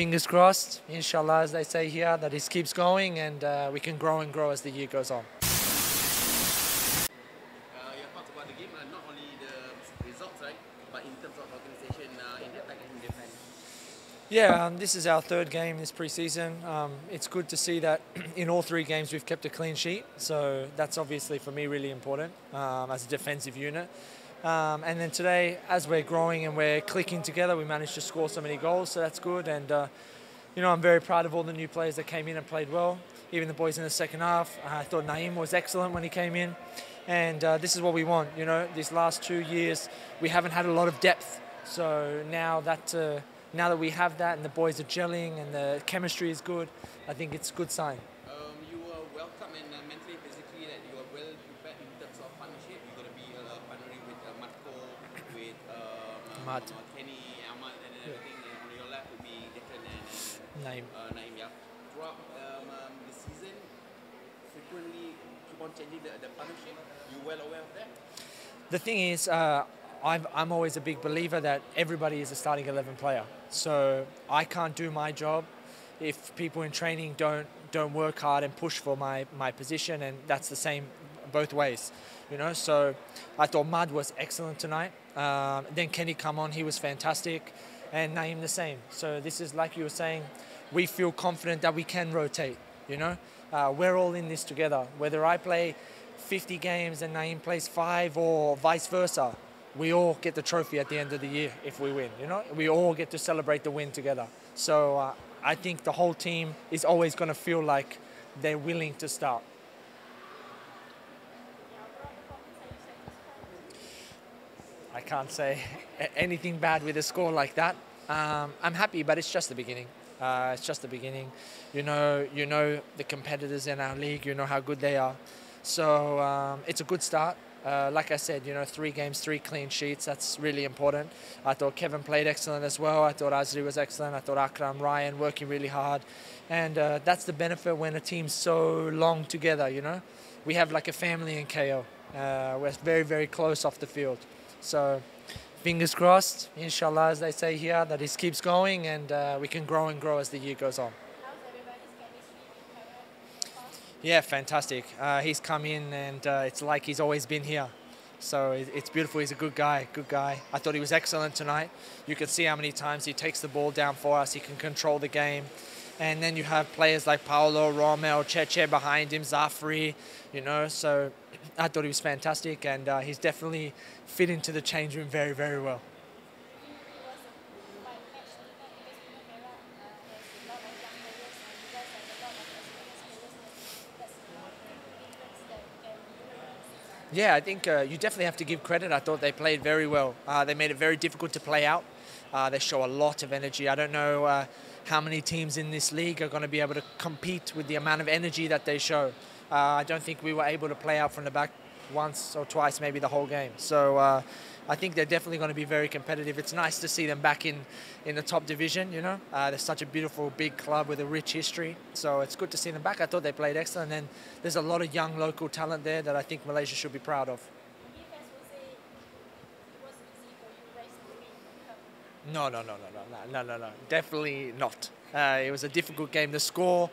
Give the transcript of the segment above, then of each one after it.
fingers crossed, inshallah, as they say here, that this keeps going and uh, we can grow and grow as the year goes on. Uh, your thoughts about the game, uh, not only the results, right, but in terms of organization uh, in attack and in defense. Yeah, um, this is our third game this preseason. Um, it's good to see that in all three games we've kept a clean sheet. So that's obviously for me really important um, as a defensive unit. Um, and then today, as we're growing and we're clicking together, we managed to score so many goals. So that's good. And uh, you know, I'm very proud of all the new players that came in and played well. Even the boys in the second half. I thought Naeem was excellent when he came in. And uh, this is what we want. You know, these last two years we haven't had a lot of depth. So now that uh, now that we have that and the boys are gelling and the chemistry is good, I think it's a good sign. Um, you are welcome and uh, mentally, physically, that you are well prepared in terms of partnership. You're going to be uh, partnering with uh, Marco, with uh, Kenny, Ahmad, and everything. And on your left will be Declan and, and Naeem. uh, Naeem. Yeah. Throughout um, um, the season, frequently keep on changing the, the partnership. You well aware of that? The thing is, uh, I'm, I'm always a big believer that everybody is a starting 11 player. So I can't do my job if people in training don't don't work hard and push for my, my position, and that's the same both ways, you know. So I thought Mud was excellent tonight. Um, then Kenny come on, he was fantastic, and Naeem the same. So this is like you were saying, we feel confident that we can rotate. You know, uh, we're all in this together. Whether I play 50 games and Naeem plays five, or vice versa, we all get the trophy at the end of the year if we win. You know, we all get to celebrate the win together. So uh, I think the whole team is always going to feel like they're willing to start. I can't say anything bad with a score like that. Um, I'm happy, but it's just the beginning. Uh, it's just the beginning. You know, you know the competitors in our league. You know how good they are. So um, it's a good start. Uh, like I said, you know, three games, three clean sheets. That's really important. I thought Kevin played excellent as well. I thought Azri was excellent. I thought Akram Ryan working really hard, and uh, that's the benefit when a team's so long together. You know, we have like a family in KL. Uh, we're very, very close off the field. So fingers crossed, inshallah, as they say here, that this keeps going and uh, we can grow and grow as the year goes on. Yeah, fantastic. Uh, he's come in and uh, it's like he's always been here. So it's beautiful. He's a good guy, good guy. I thought he was excellent tonight. You can see how many times he takes the ball down for us. He can control the game. And then you have players like Paulo, Romel, Cheche behind him, Zafri, you know. So I thought he was fantastic and uh, he's definitely fit into the change room very, very well. Yeah, I think uh, you definitely have to give credit. I thought they played very well. Uh, they made it very difficult to play out. Uh, they show a lot of energy. I don't know uh, how many teams in this league are going to be able to compete with the amount of energy that they show. Uh, I don't think we were able to play out from the back once or twice, maybe the whole game. So uh, I think they're definitely going to be very competitive. It's nice to see them back in, in the top division, you know. Uh, they're such a beautiful big club with a rich history. So it's good to see them back. I thought they played excellent. And there's a lot of young local talent there that I think Malaysia should be proud of. To. No, no, no, no, no, no, no, no, no. Definitely not. Uh, it was a difficult game. The score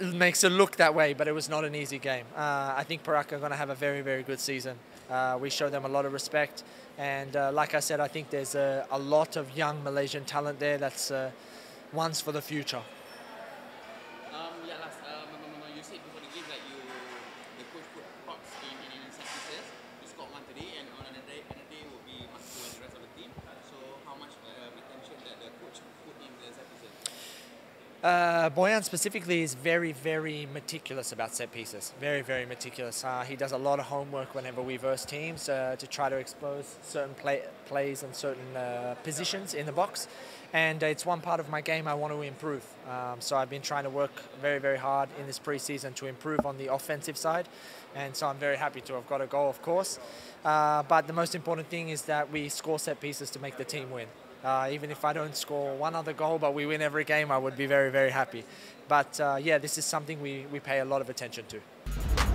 makes it look that way, but it was not an easy game. Uh, I think Perak are going to have a very, very good season. Uh, we show them a lot of respect, and uh, like I said, I think there's a, a lot of young Malaysian talent there that's uh, ones for the future. Um, yeah, last, um, um, um, um, you said before the game that you, the coach put Fox in, in, in set pieces. You scored one today, and on another day, another day will be Marco and the rest of the team. So, how much uh, attention that the coach put in the set pieces? Uh, Bojan specifically is very, very meticulous about set pieces. Very, very meticulous. Uh, he does a lot of homework whenever we verse teams uh, to try to expose certain play, plays and certain uh, positions in the box. And it's one part of my game I want to improve. Um, so I've been trying to work very, very hard in this preseason to improve on the offensive side. And so I'm very happy to have got a goal, of course. Uh, but the most important thing is that we score set pieces to make the team win. Uh, even if I don't score one other goal, but we win every game, I would be very, very happy. But uh, yeah, this is something we, we pay a lot of attention to.